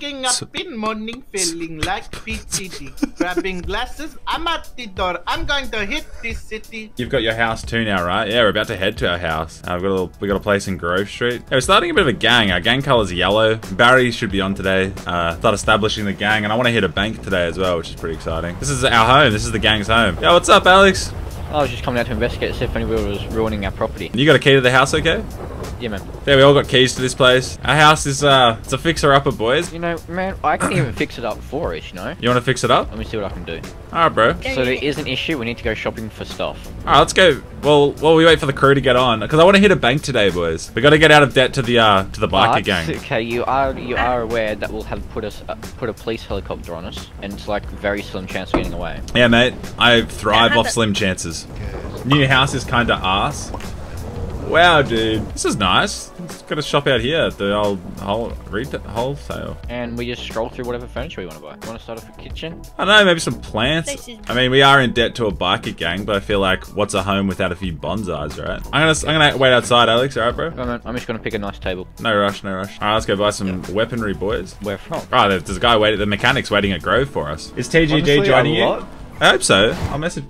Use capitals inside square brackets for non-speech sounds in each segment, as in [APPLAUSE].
Waking up in morning feeling like PTD. Grabbing glasses, I'm at the door. I'm going to hit this city. You've got your house too now, right? Yeah, we're about to head to our house. Uh, we've got a little, we got a place in Grove Street. Yeah, we're starting a bit of a gang. Our gang color's yellow. Barry should be on today. Uh, start establishing the gang, and I want to hit a bank today as well, which is pretty exciting. This is our home. This is the gang's home. Yo, what's up, Alex? I was just coming out to investigate to see if anybody was ruining our property. You got a key to the house, okay? Yeah, man. Yeah, we all got keys to this place. Our house is uh, it's a fixer-upper, boys. You know, man, I can even fix it up for us, you know? You want to fix it up? Let me see what I can do. All right, bro. So there is an issue, we need to go shopping for stuff. All right, let's go. Well, while we wait for the crew to get on, because I want to hit a bank today, boys. We got to get out of debt to the uh to the biker But, gang. Okay, you are you are aware that we'll have put us uh, put a police helicopter on us, and it's like very slim chance of getting away. Yeah, mate. I thrive off slim chances. New house is kind of ass. Wow, dude. This is nice. It's got a shop out here at the old whole retail wholesale. And we just stroll through whatever furniture we want to buy. Want to start off a kitchen? I don't know, maybe some plants. I mean, we are in debt to a biker gang, but I feel like what's a home without a few bonsais, right? I'm gonna, I'm gonna wait outside, Alex. All right, bro. Come on, I'm just gonna pick a nice table. No rush, no rush. All right, let's go buy some weaponry, boys. Where from? Oh, there's there's a guy waiting. The mechanic's waiting at Grove for us. Is TGG Honestly, joining you? I hope so. I'll message.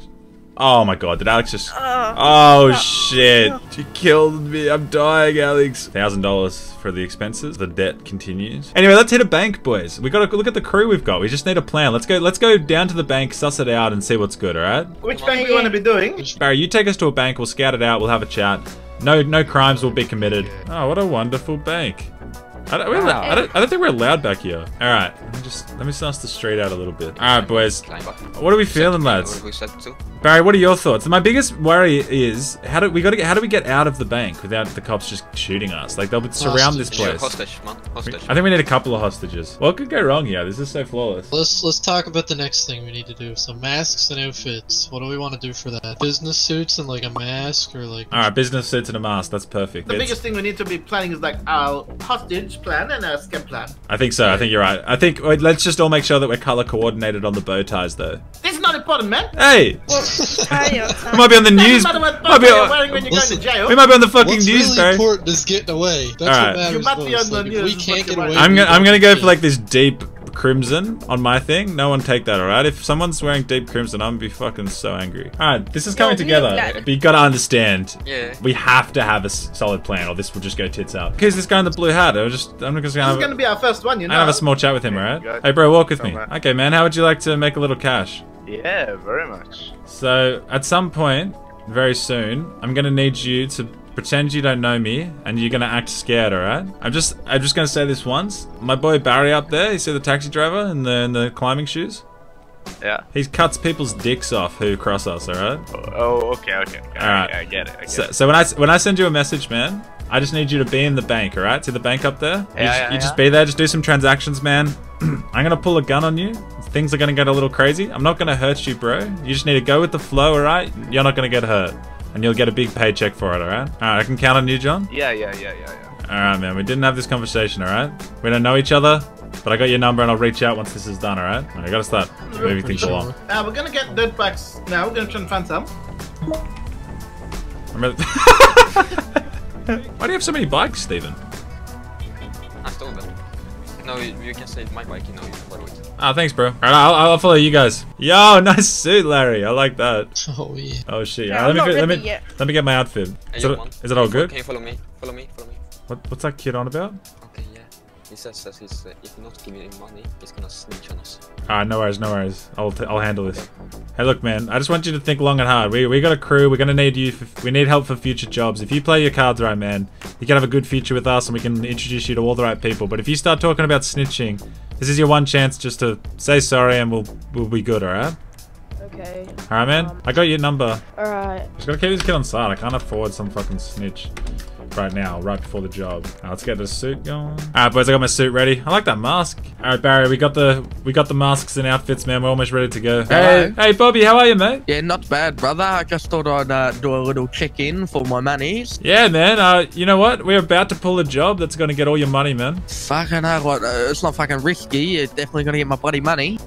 Oh my god, did Alex just. Oh, oh shit. You killed me. I'm dying, Alex. Thousand dollars for the expenses. The debt continues. Anyway, let's hit a bank, boys. We gotta look at the crew we've got. We just need a plan. Let's go. Let's go down to the bank, suss it out, and see what's good. All right. Which bank we want to be doing? Barry, you take us to a bank. We'll scout it out. We'll have a chat. No, no crimes will be committed. Oh, what a wonderful bank. I don't, we're I, don't, I don't think we're allowed back here. All right, let me just let me suss the street out a little bit. All right, boys. What are we feeling, lads? Barry, what are your thoughts? My biggest worry is how do we got to get how do we get out of the bank without the cops just shooting us? Like they'll surround this Sure, place. hostage, man. Hostage. I think we need a couple of hostages. What could go wrong here? This is so flawless. Let's let's talk about the next thing we need to do. So masks and outfits. What do we want to do for that? Business suits and like a mask or like. All right, business suits and a mask. That's perfect. The It's- biggest thing we need to be planning is like our hostage plan and our scam plan. I think so. I think you're right. I think wait, let's just all make sure that we're color coordinated on the bow ties, though. This not important, man. Hey, Carry [LAUGHS] on. we might be on the news. Doesn't matter what Might be on, when you're going to Listen, jail. we might be on the fucking What's news, really Barry. important is getting away. That's Alright. what matters You might be on the Like, news, we can't get away. I'm gonna I'm gonna go for like this deep crimson on my thing. No one take that, alright? If someone's wearing deep crimson, I'm gonna be fucking so angry. Alright, this is coming Yo, together. mute. But you gotta understand. Yeah. We have to have a solid plan, or this will just go tits up. Who's this guy in the blue hat? I'm just I'm just gonna is have, going to be our first one, you know. I know. have a small chat with him, alright? Hey, bro, walk with me. Okay, man. How would you like to make a little cash? Yeah, very much. So at some point, very soon, I'm gonna need you to pretend you don't know me, and you're gonna act scared. All right? I'm just, I'm just gonna say this once. My boy Barry up there, you see the taxi driver in the in the climbing shoes? Yeah. He cuts people's dicks off who cross us. All right? Oh, oh, okay, okay. okay. Alright. I, I get it. I get So, it. so when I when I send you a message, man, I just need you to be in the bank. All right? See the bank up there? You, Yeah, just, yeah, you just be there. Just do some transactions, man. [CLEARS THROAT] I'm gonna pull a gun on you. Things are gonna get a little crazy. I'm not gonna hurt you, bro. You just need to go with the flow, all right? You're not gonna get hurt, and you'll get a big paycheck for it, all right? All right, I can count on you, John. Yeah, yeah, yeah, yeah, yeah. All right, man. We didn't have this conversation, all right? We don't know each other, but I got your number, and I'll reach out once this is done, all right? All right, I gotta start moving things along. Uh, we're going to get dirt bikes now. We're going to try and find some. I'm ready- [LAUGHS] Why do you have so many bikes, Steven? I stole them. No, you, you can say my bike, you know, you can borrow it. Ah, thanks, bro. All right, I'll, I'll follow you guys. Yo, [LAUGHS] nice suit, Larry. I like that. [LAUGHS] Oh yeah. Oh shit! Yeah, Yeah, let me let me yet. let me get my outfit. Is you it, want- is it all Can good? you follow me? Follow me, follow me. What, what's that kid on about? Okay, yeah. He says, says he's, uh, if not giving him money, he's gonna snitch on us. Alright, no worries, no worries. I'll t- I'll handle this. Hey, look, man. I just want you to think long and hard. We we got a crew. We're gonna need you. For, we need help for future jobs. If you play your cards right, man, you can have a good future with us, and we can introduce you to all the right people. But if you start talking about snitching, this is your one chance just to say sorry, and we'll we'll be good. All right. Okay. All right, man. Um, I got your number. Alright. Just gotta keep this kid on side. I can't afford some fucking snitch right now, right before the job. Alright, let's get the suit going. Alright, boys, I got my suit ready. I like that mask. Alright, Barry, we got the we got the masks and outfits, man. We're almost ready to go. Hey, hey, Bobby, how are you, mate? Yeah, not bad, brother. I just thought I'd uh, do a little check-in for my monies. Yeah, man. Uh, you know what? We're about to pull a job that's gonna get all your money, man. Fucking hell, what, uh, it's not fucking risky. It's definitely gonna get my bloody money.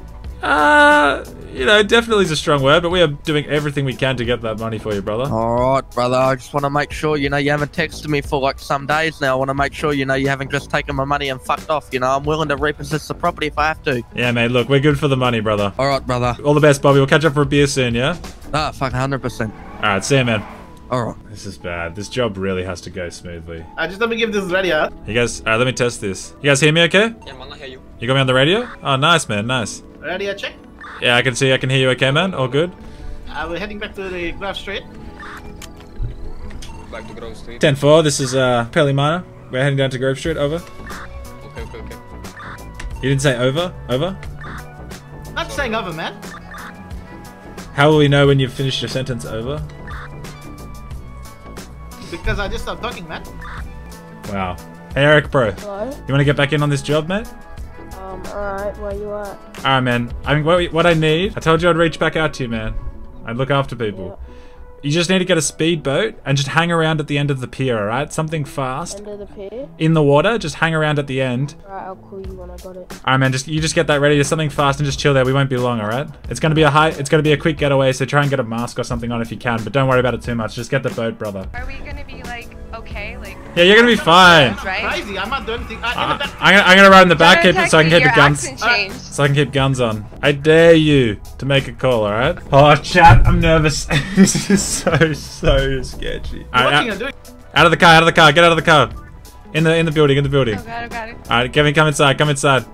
Uh, you know, definitely is a strong word, but we are doing everything we can to get that money for you, brother. Alright, brother, I just want to make sure, you know, you haven't texted me for like some days now. I want to make sure, you know, you haven't just taken my money and fucked off. You know, I'm willing to repossess the property if I have to. Yeah, mate, look, we're good for the money, brother. Alright, brother. All the best, Bobby. We'll catch up for a beer soon, yeah? Ah, fuck, 100%. Alright, see you, man. Alright. This is bad. This job really has to go smoothly. Uh, just let me give this radio. You guys, alright, let me test this. You guys hear me okay? Yeah, man, I hear you. You got me on the radio? Oh, nice, man, nice. Radio check. Yeah, I can see, I can hear you okay, man? All good? Uh, we're heading back to the Grove Street. Back to Grove Street. 10-4, this is, uh, Pelly Minor. We're heading down to Grove Street, over. Okay, okay, okay. You didn't say over? Over? Not saying over, man. How will we know when you've finished your sentence, over? Because I just stopped talking, man. Wow. Hey, Eric, bro. Hello? You want to get back in on this job, mate? Um, alright, where you at? Alright, man. I mean, what, what I need, I told you I'd reach back out to you, man. I'd look after people. You just need to get a speedboat and just hang around at the end of the pier, alright? Something fast. End of the pier? In the water, just hang around at the end. Alright, I'll call you when I got it. Alright, man, just you just get that ready. Just something fast and just chill there. We won't be long, alright? It's gonna be a high. It's gonna be a quick getaway, so try and get a mask or something on if you can. But don't worry about it too much. Just get the boat, brother. Are we gonna be? Like Yeah, you're gonna be fine. right? Crazy. I'm not doing anything. Uh, I, the back- I'm gonna I'm gonna ride in the back, keep it so I can keep the guns. accent changed. So I can keep guns on. I dare you to make a call, alright? Oh, chat, I'm nervous. [LAUGHS] this is so, so sketchy. You're Alright, out, out of the car, out of the car, get out of the car. In the in the building, in the building. Oh god, oh god. Alright, Kevin, come inside, come inside.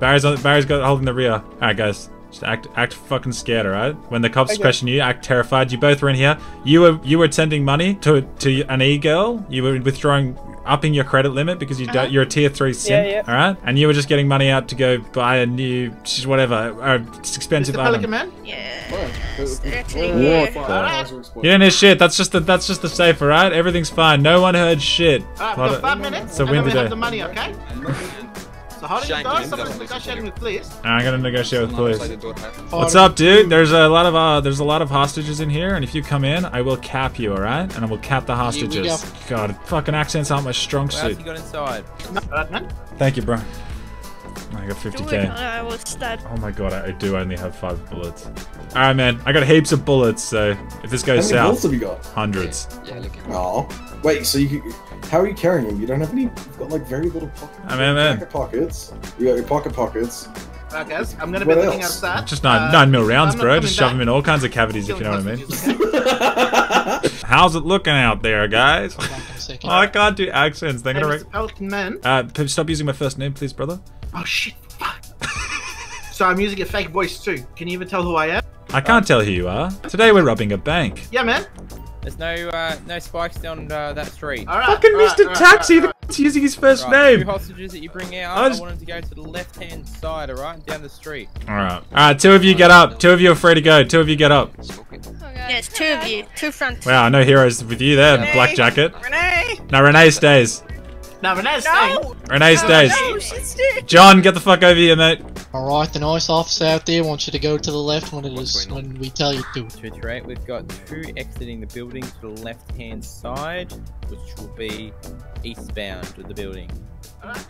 Barry's on, Barry's got holding the rear. Alright, guys. Just act act fucking scared, alright? When the cops question you, act terrified. You both were in here. You were you were sending money to to an e girl. You were withdrawing upping your credit limit because you uh-huh. don't, you're a tier three sim, yeah. alright? And you were just getting money out to go buy a new whatever, a expensive Mr. item. Pelican Man. Yeah. Alright. You don't hear shit. That's just the that's just the safe, alright? Everything's fine. No one heard shit. Alright, we've got five minutes. It's a and then we have day. the money, okay? So holding the Shanky, door, you someone's got negotiating with police. I'm gonna negotiate with Someone police. outside the door, huh? What's up, dude? There's a lot of uh, there's a lot of hostages in here, and if you come in, I will cap you, all right? And I will cap the hostages. God, fucking accents aren't my strong suit. got inside? Thank you, bro. I got Do it, 50k. I was dead. Oh my god, I, I do only have five bullets. All right, man. I got heaps of bullets, so if this goes How goes many bullets south, have you got? hundreds. Yeah, look. at Oh, wait. So you, how are you carrying them? You don't have any. You've got like very little pockets. I mean, man. pocket pockets. You got your pocket pockets. Alright, guys. I'm gonna be What looking else? outside. Just nine Uh, nine mil rounds, bro. Just shove back. them in all kinds of cavities, if you know what I mean. Okay? [LAUGHS] How's it looking out there, guys? Hold on a second. Oh, I can't do accents. They're Hey, gonna. Mr. Pelican Man. Uh, stop using my first name, please, brother. Oh shit. Fuck. [LAUGHS] so I'm using a fake voice too. Can you even tell who I am? I can't tell who you are. Today we're robbing a bank. Yeah, man. There's no uh, no spikes down uh, that street. Alright. Fucking alright, Mr. alright, Taxi, alright, the using his first Right, two name. hostages that you bring out, I I, just- want them to go to the left-hand side, alright, down the street. Alright. Alright, two of you get up. Two of you are free to go. Two of you get up. Smoke it. Yes, two of you. Two front. Wow, no heroes with you there, Black Jacket. Renee! Now Renee stays. Now, Renee's saying. No! Renee stays. No, she's dead. John, get the fuck over here, mate. Alright, the nice officer out there wants you to go to the left when it What's is going on? when we tell you to. To iterate, we've got two exiting the building to the left-hand side, which will be eastbound of the building. Alright.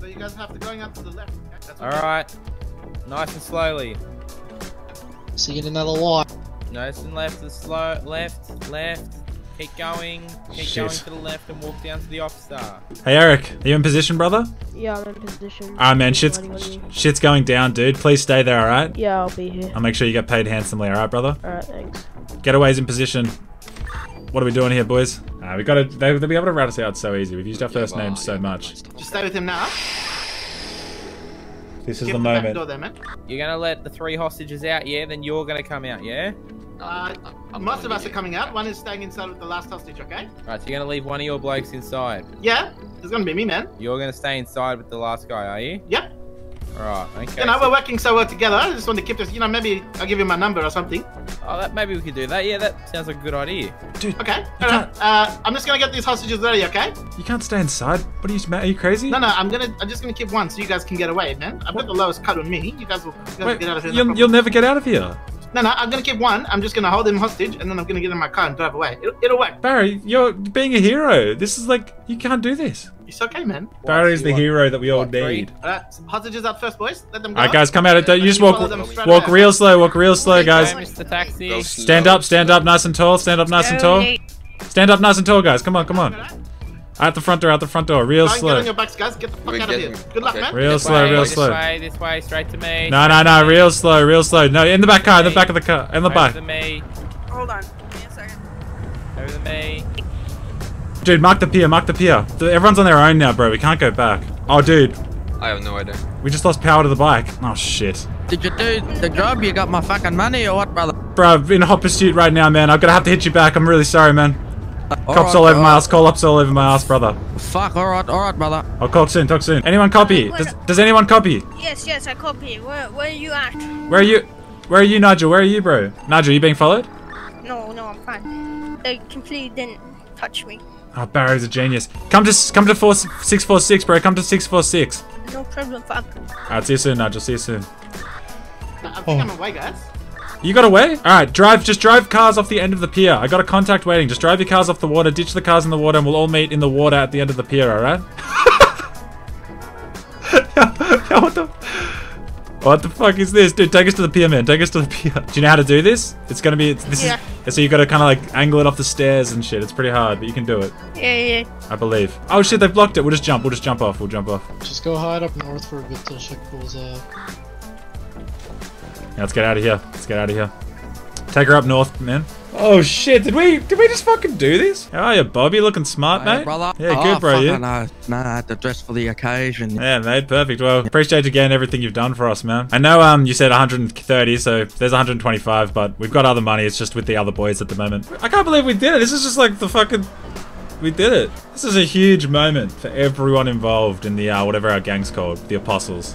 So you guys have to going up to the left. That's Alright, nice and slowly. See you in another light. Nice and left and slow, left, left. Keep going, keep Shit. going to the left and walk down to the officer. Hey Eric, are you in position, brother? Yeah, I'm in position. Ah man, shit's Waiting on you. shit's going down, dude. Please stay there, alright? Yeah, I'll be here. I'll make sure you get paid handsomely, alright, brother? Alright, thanks. Getaways in position. What are we doing here, boys? Uh, we gotta. They, they'll be able to rat us out so easy. We've used our first Yeah, but- names so much. Just stay with him now. This is Keep the the moment. door there, man. You're gonna let the three hostages out, yeah? Then you're gonna come out, yeah? No, Uh, I'm- I'm most of us in are coming out. One is staying inside with the last hostage, okay? Right, so you're gonna leave one of your blokes inside. Yeah, it's gonna be me, man. You're gonna stay inside with the last guy, are you? Yep. Alright, okay. You know, so- we're working so well together. I just want to keep this. You know, maybe I'll give you my number or something. oh, that, maybe we could do that. Yeah, that sounds like a good idea. Dude, Okay. You Alright. Uh, I'm just gonna get these hostages ready, okay? you can't stay inside. What are you, Matt? Are you crazy? No, no, I'm gonna. I'm just gonna keep one so you guys can get away, man. I've got the lowest cut on me. You guys will, you guys will get out of here. no you'll, problem. you'll never get out of here. No, no, I'm gonna keep one. I'm just gonna hold him hostage, and then I'm gonna get in my car and drive away. It'll, it'll work. Barry, you're being a hero. This is like you can't do this. It's okay, man. Barry's the hero that we all what, three? need. Alright, hostages up first, boys. Let them go. Alright, guys, come out. Don't you just walk, Follow them straight walk away. real slow. Walk real slow, guys. Mr. Taxi. Stand up, stand up, nice and tall. Stand up, nice and tall. Stand up, nice and tall, guys. Come on, come on. Out the front door, out the front door, real Don't get slow. on your backs, guys. Get the fuck We're out of here. getting- Good luck, okay. man. Real This slow, way, real this slow. way, this way, straight to me. No, no, no, real slow, real slow. No, in the back car, in the back of the car, in the Over back. to me. Hold on. Give me a second. Over to me. Dude, mark the pier, mark the pier. Everyone's on their own now, bro. We can't go back. Oh, dude, I have no idea. we just lost power to the bike. Oh, shit. Did you do the job? You got my fucking money or what, brother? Bro, in hot pursuit right now, man. I'm gonna have to hit you back. I'm really sorry, man. Cops Alright, all over my ass. Call ups all over my ass, brother. Fuck, alright, alright, brother. I'll talk soon, talk soon. Anyone copy? Uh, Does, does anyone copy? Yes, yes, I copy. Where, where are you at? Where are you? Where are you, Nigel? Where are you, bro? Nigel, you being followed? No, no, I'm fine. They completely didn't touch me. Oh, Barry's a genius. Come to come to four six four six, bro. Come to six four six. No problem, fuck. Alright, see you soon, Nigel. See you soon. I think I'm away, guys. You got away? Alright, drive just drive cars off the end of the pier. I got a contact waiting. Just drive your cars off the water, ditch the cars in the water, and we'll all meet in the water at the end of the pier, alright? [LAUGHS] what the What the fuck is this? Dude, take us to the pier, man. Take us to the pier. Do you know how to do this? It's gonna be it's, this Yeah. is so you gotta kinda like angle it off the stairs and shit. It's pretty hard, but you can do it. Yeah, yeah. I believe. Oh shit, they've blocked it. We'll just jump. We'll just jump off. We'll jump off. Just go hide up north for a bit till shit cools off. Yeah, let's get out of here. Let's get out of here. Take her up north, man. Oh shit! Did we did we just fucking do this? How are you, Bobby? Looking smart, Hey, mate. brother. Yeah, oh, good, bro. Fuck, You? I know. Nah, I had to dress for the occasion. Yeah, mate. Perfect. Well, appreciate again everything you've done for us, man. I know um you said 130, so there's 125, but we've got other money. It's just with the other boys at the moment. I can't believe we did it. This is just like the fucking. We did it. This is a huge moment for everyone involved in the uh, whatever our gang's called, the Apostles.